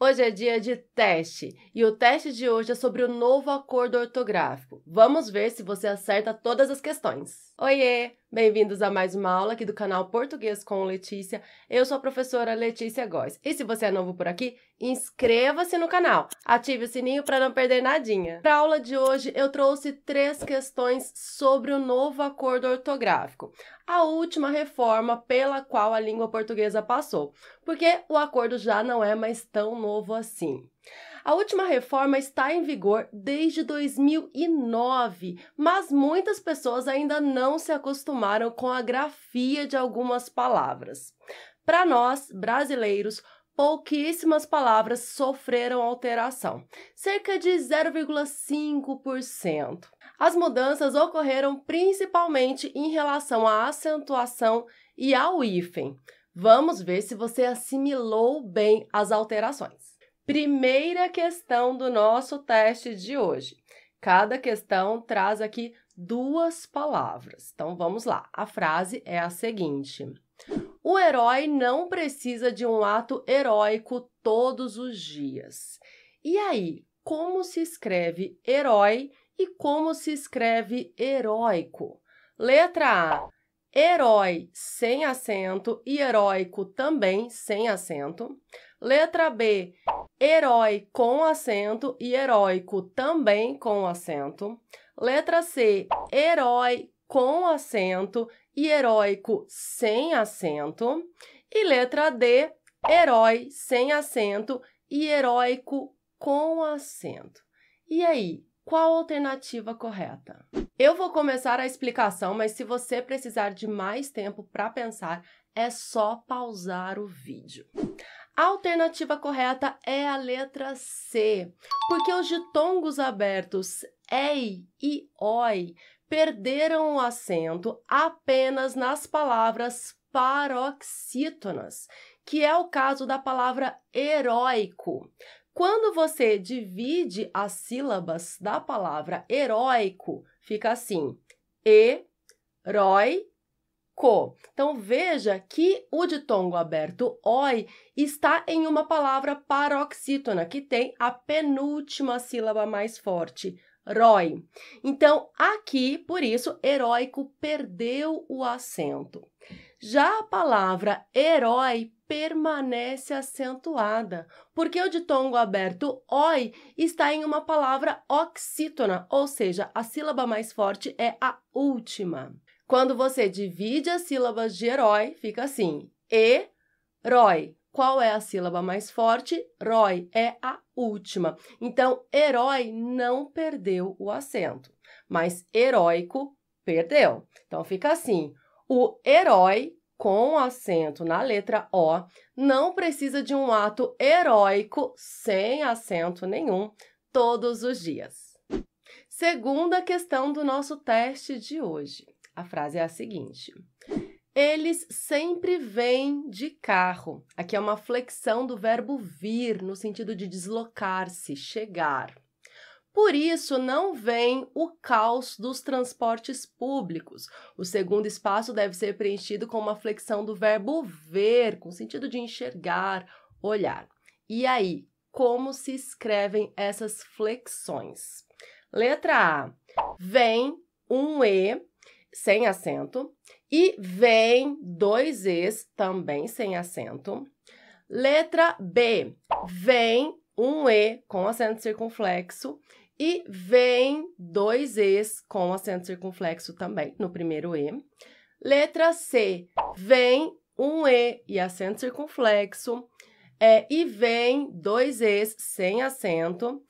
Hoje é dia de teste e o teste de hoje é sobre o novo acordo ortográfico. Vamos ver se você acerta todas as questões. Oiê! Bem-vindos a mais uma aula aqui do canal Português com Letícia. Eu sou a professora Letícia Góes. E se você é novo por aqui, inscreva-se no canal, ative o sininho para não perder nadinha. Para a aula de hoje, eu trouxe três questões sobre o novo acordo ortográfico, a última reforma pela qual a língua portuguesa passou, porque o acordo já não é mais tão novo assim. A última reforma está em vigor desde 2009, mas muitas pessoas ainda não se acostumaram com a grafia de algumas palavras. Para nós, brasileiros, pouquíssimas palavras sofreram alteração, cerca de 0,5%. As mudanças ocorreram principalmente em relação à acentuação e ao hífen. Vamos ver se você assimilou bem as alterações. Primeira questão do nosso teste de hoje. Cada questão traz aqui duas palavras. Então vamos lá. A frase é a seguinte: O herói não precisa de um ato heróico todos os dias. E aí, como se escreve herói e como se escreve heróico? Letra A: herói sem acento e heróico também sem acento. Letra B, herói com acento e heróico também com acento. Letra C, herói com acento e heróico sem acento. E letra D, herói sem acento e heróico com acento. E aí, qual a alternativa correta? Eu vou começar a explicação, mas se você precisar de mais tempo para pensar, é só pausar o vídeo. A alternativa correta é a letra C, porque os ditongos abertos ei e oi perderam o acento apenas nas palavras paroxítonas, que é o caso da palavra heróico. Quando você divide as sílabas da palavra heróico, fica assim: e, roi, co. Então, veja que o ditongo aberto oi está em uma palavra paroxítona, que tem a penúltima sílaba mais forte, roi. Então, aqui, por isso, heróico perdeu o acento. Já a palavra herói permanece acentuada, porque o ditongo aberto oi está em uma palavra oxítona, ou seja, a sílaba mais forte é a última. Quando você divide as sílabas de herói, fica assim: e, roi. Qual é a sílaba mais forte? Roi é a última. Então, herói não perdeu o acento, mas heróico perdeu. Então, fica assim: o herói com acento na letra O não precisa de um ato heróico sem acento nenhum todos os dias. Segunda questão do nosso teste de hoje. A frase é a seguinte: Eles sempre vêm de carro. Aqui é uma flexão do verbo vir, no sentido de deslocar-se, chegar. Por isso, não vem o caos dos transportes públicos. O segundo espaço deve ser preenchido com uma flexão do verbo ver, com sentido de enxergar, olhar. E aí, como se escrevem essas flexões? Letra A. Vem um E sem acento. E vem dois Es, também sem acento. Letra B, vem um E com acento circunflexo. E vem dois Es com acento circunflexo também, no primeiro E. Letra C, vem um E e acento circunflexo. É, e vem dois Es sem acento.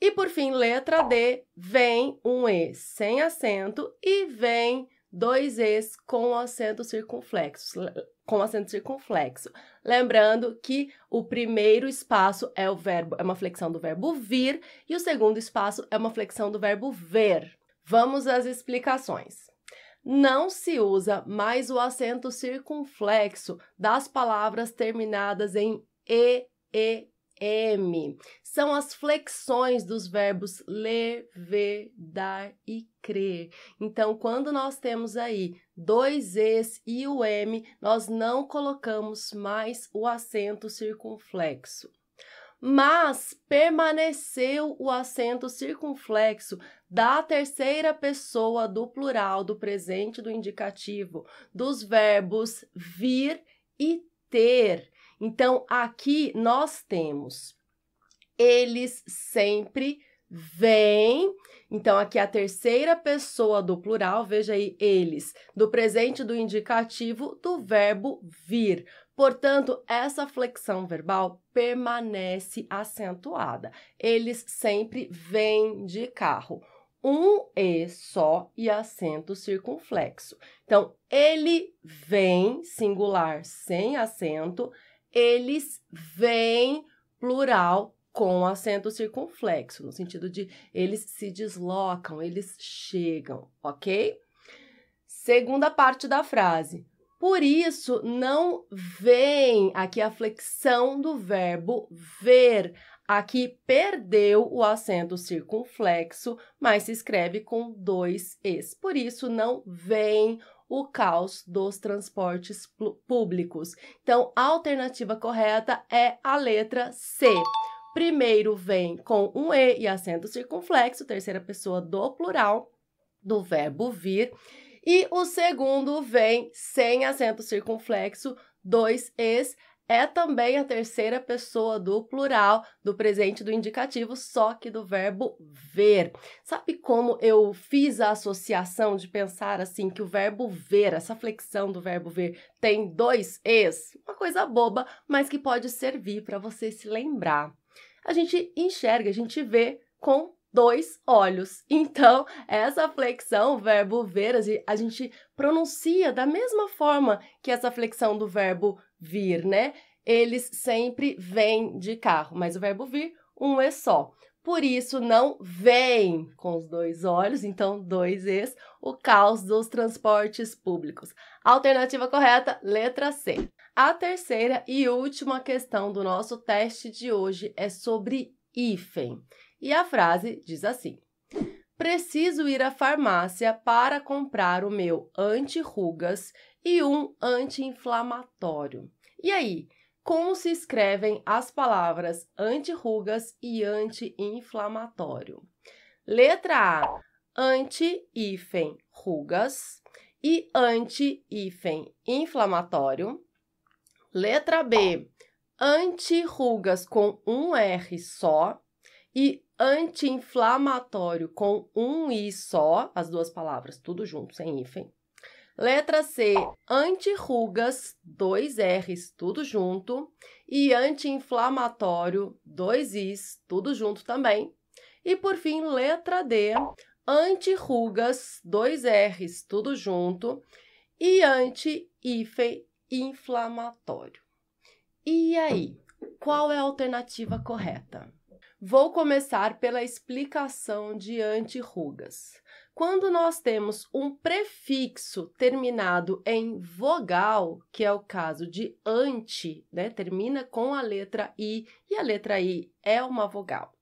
E por fim, letra D, vem um E sem acento e vem dois Es com acento circunflexo, com acento circunflexo. Lembrando que o primeiro espaço é o verbo, é uma flexão do verbo vir e o segundo espaço é uma flexão do verbo ver. Vamos às explicações. Não se usa mais o acento circunflexo das palavras terminadas em e, e, M. São as flexões dos verbos ler, ver, dar e crer. Então, quando nós temos aí dois Es e o M, nós não colocamos mais o acento circunflexo. mas permaneceu o acento circunflexo da terceira pessoa do plural do presente do indicativo dos verbos vir e ter. Então, aqui nós temos eles sempre vêm. Então, aqui é a terceira pessoa do plural, veja aí, eles, do presente do indicativo do verbo vir. Portanto, essa flexão verbal permanece acentuada. Eles sempre vêm de carro. Um E só e acento circunflexo. Então, ele vem, singular sem acento, eles vêm, plural, com acento circunflexo, no sentido de eles se deslocam, eles chegam, ok? Segunda parte da frase. Por isso, não vem aqui a flexão do verbo ver. Aqui perdeu o acento circunflexo, mas se escreve com dois es. Por isso, não vem o caos dos transportes públicos. Então, a alternativa correta é a letra C. Primeiro vem com um E e acento circunflexo, terceira pessoa do plural, do verbo vir. E o segundo vem sem acento circunflexo, dois es, é também a terceira pessoa do plural do presente do indicativo, só que do verbo ver. Sabe como eu fiz a associação de pensar assim que o verbo ver, essa flexão do verbo ver, tem dois es? Uma coisa boba, mas que pode servir para você se lembrar. A gente enxerga, a gente vê com dois olhos. Então, essa flexão, o verbo ver, a gente pronuncia da mesma forma que essa flexão do verbo vir, né? Eles sempre vêm de carro, mas o verbo vir, um é só. Por isso, não vem com os dois olhos, então, dois es, o caos dos transportes públicos. Alternativa correta, letra C. A terceira e última questão do nosso teste de hoje é sobre hífen. E a frase diz assim: Preciso ir à farmácia para comprar o meu anti-rugas e um anti-inflamatório. E aí, como se escrevem as palavras anti-rugas e anti-inflamatório? Letra A: anti-hífen rugas e anti-hífen inflamatório. Letra B: anti-rugas com um R só e anti-inflamatório com um I só, as duas palavras tudo junto, sem hífen. Letra C, anti-rugas, dois R's, tudo junto. E anti-inflamatório, dois Is, tudo junto também. E por fim, letra D, anti-rugas, dois R's, tudo junto. E anti-hífen inflamatório. E aí, qual é a alternativa correta? Vou começar pela explicação de anti-rugas. Quando nós temos um prefixo terminado em vogal, que é o caso de anti, né? Termina com a letra i e a letra i é uma vogal.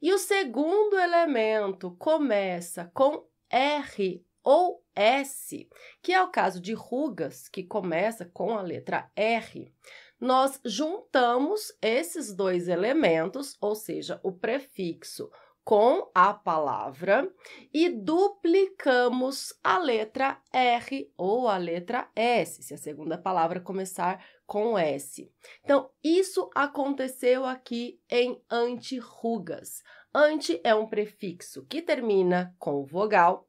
E o segundo elemento começa com r ou s, que é o caso de rugas, que começa com a letra r nós juntamos esses dois elementos, ou seja, o prefixo com a palavra e duplicamos a letra R ou a letra S, se a segunda palavra começar com S. Então, isso aconteceu aqui em antirrugas. Anti é um prefixo que termina com vogal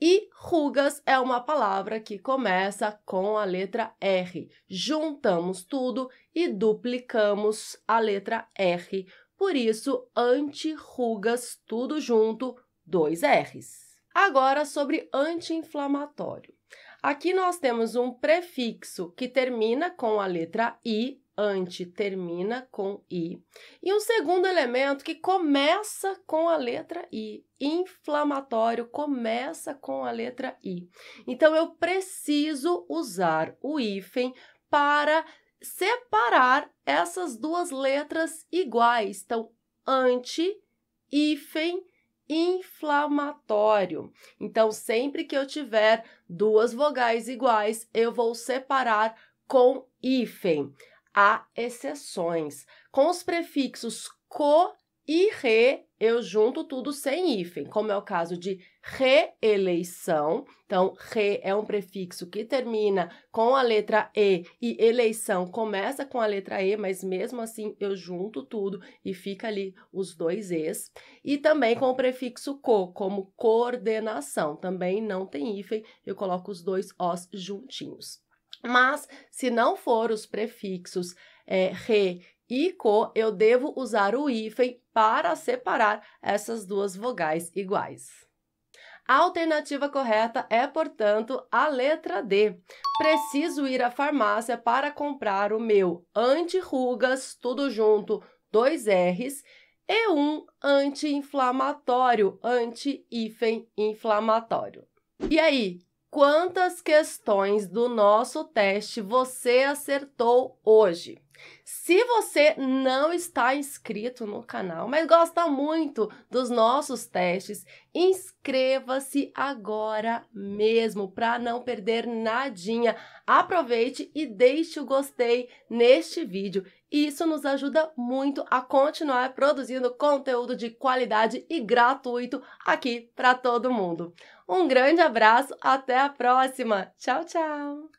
e rugas é uma palavra que começa com a letra R. Juntamos tudo e duplicamos a letra R. Por isso, anti-rugas, tudo junto, dois R's. Agora, sobre anti-inflamatório. Aqui nós temos um prefixo que termina com a letra I, anti termina com i. E um segundo elemento que começa com a letra i. Inflamatório começa com a letra i. Então, eu preciso usar o hífen para separar essas duas letras iguais. Então, anti, hífen, inflamatório. Então, sempre que eu tiver duas vogais iguais, eu vou separar com hífen. Há exceções. Com os prefixos co e re, eu junto tudo sem hífen, como é o caso de reeleição. Então, re é um prefixo que termina com a letra E e eleição começa com a letra E, mas mesmo assim eu junto tudo e fica ali os dois Es. E também com o prefixo co, como coordenação, também não tem hífen, eu coloco os dois Os juntinhos. Mas, se não for os prefixos é, re e co, eu devo usar o hífen para separar essas duas vogais iguais. A alternativa correta é, portanto, a letra D. Preciso ir à farmácia para comprar o meu anti-rugas, tudo junto, dois R's, e um anti-inflamatório, anti-hífen inflamatório. E aí, quantas questões do nosso teste você acertou hoje? Se você não está inscrito no canal, mas gosta muito dos nossos testes, inscreva-se agora mesmo para não perder nadinha. Aproveite e deixe o gostei neste vídeo. Isso nos ajuda muito a continuar produzindo conteúdo de qualidade e gratuito aqui para todo mundo. Um grande abraço, até a próxima. Tchau, tchau.